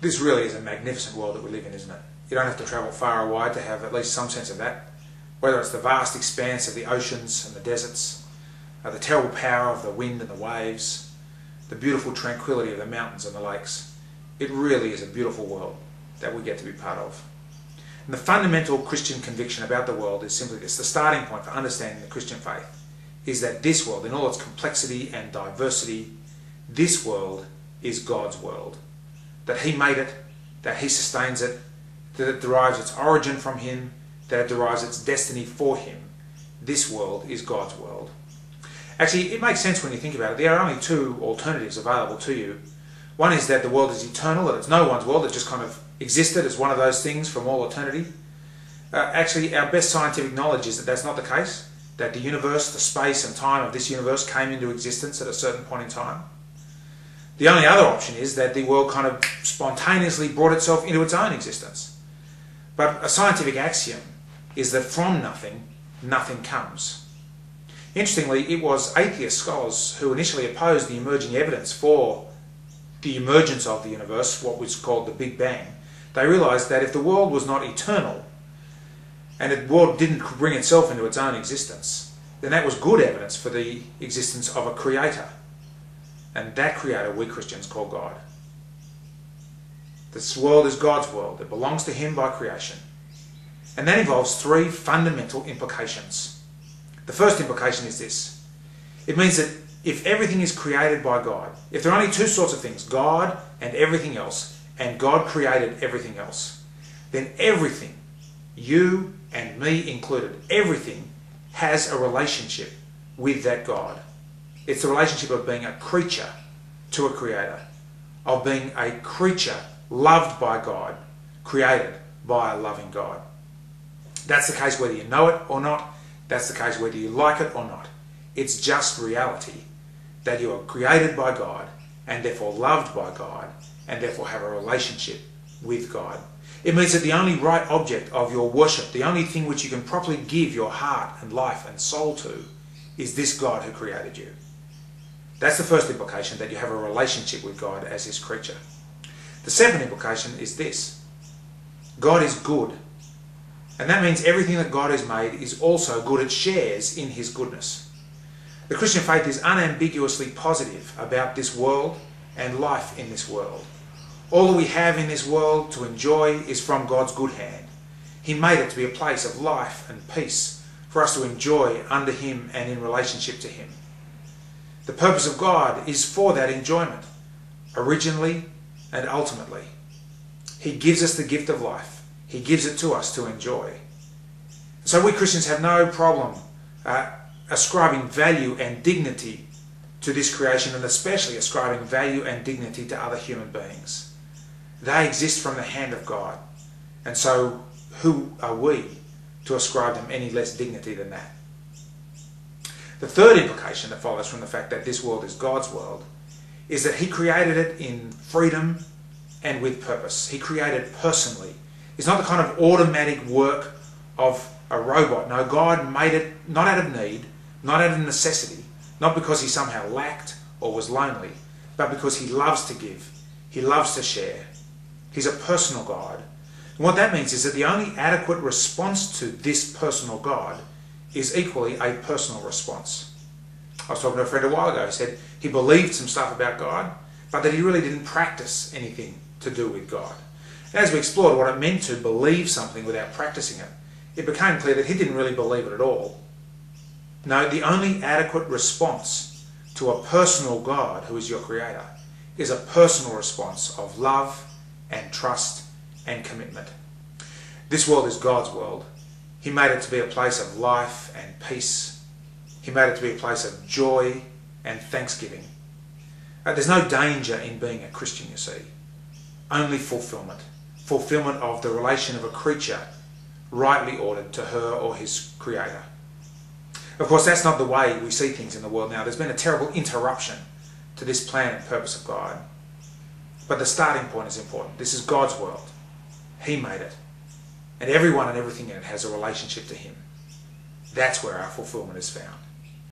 This really is a magnificent world that we live in, isn't it? You don't have to travel far or wide to have at least some sense of that. Whether it's the vast expanse of the oceans and the deserts, uh, the terrible power of the wind and the waves, the beautiful tranquility of the mountains and the lakes. It really is a beautiful world that we get to be part of. And the fundamental Christian conviction about the world is simply this the starting point for understanding the Christian faith is that this world, in all its complexity and diversity, this world is God's world. That He made it, that He sustains it, that it derives its origin from Him, that it derives its destiny for Him. This world is God's world. Actually, it makes sense when you think about it. There are only two alternatives available to you. One is that the world is eternal, that it's no one's world, it just kind of existed as one of those things from all eternity. Uh, actually, our best scientific knowledge is that that's not the case, that the universe, the space and time of this universe came into existence at a certain point in time. The only other option is that the world kind of spontaneously brought itself into its own existence. But a scientific axiom is that from nothing, nothing comes. Interestingly, it was atheist scholars who initially opposed the emerging evidence for the emergence of the universe, what was called the Big Bang. They realized that if the world was not eternal, and the world didn't bring itself into its own existence, then that was good evidence for the existence of a creator. And that creator we Christians call God. This world is God's world. It belongs to Him by creation. And that involves three fundamental implications. The first implication is this it means that if everything is created by God, if there are only two sorts of things, God and everything else, and God created everything else, then everything, you and me included, everything has a relationship with that God. It's the relationship of being a creature to a creator, of being a creature loved by God, created by a loving God. That's the case whether you know it or not. That's the case whether you like it or not. It's just reality that you are created by God and therefore loved by God and therefore have a relationship with God. It means that the only right object of your worship, the only thing which you can properly give your heart and life and soul to, is this God who created you. That's the first implication, that you have a relationship with God as His creature. The second implication is this God is good. And that means everything that God has made is also good. It shares in His goodness. The Christian faith is unambiguously positive about this world and life in this world. All that we have in this world to enjoy is from God's good hand. He made it to be a place of life and peace for us to enjoy under Him and in relationship to Him. The purpose of God is for that enjoyment, originally and ultimately. He gives us the gift of life. He gives it to us to enjoy. So we Christians have no problem uh, ascribing value and dignity to this creation and especially ascribing value and dignity to other human beings. They exist from the hand of God. And so who are we to ascribe them any less dignity than that? The third implication that follows from the fact that this world is God's world is that He created it in freedom and with purpose. He created personally. It's not the kind of automatic work of a robot. No, God made it not out of need, not out of necessity, not because He somehow lacked or was lonely, but because He loves to give. He loves to share. He's a personal God. And what that means is that the only adequate response to this personal God is equally a personal response. I was talking to a friend a while ago. He said he believed some stuff about God, but that he really didn't practice anything to do with God. And as we explored what it meant to believe something without practicing it, it became clear that he didn't really believe it at all. No, the only adequate response to a personal God who is your creator is a personal response of love and trust and commitment. This world is God's world. He made it to be a place of life and peace. He made it to be a place of joy and thanksgiving. Uh, there's no danger in being a Christian, you see. Only fulfillment. Fulfillment of the relation of a creature rightly ordered to her or his creator. Of course, that's not the way we see things in the world now. There's been a terrible interruption to this plan and purpose of God. But the starting point is important. This is God's world. He made it. And everyone and everything in it has a relationship to Him. That's where our fulfillment is found.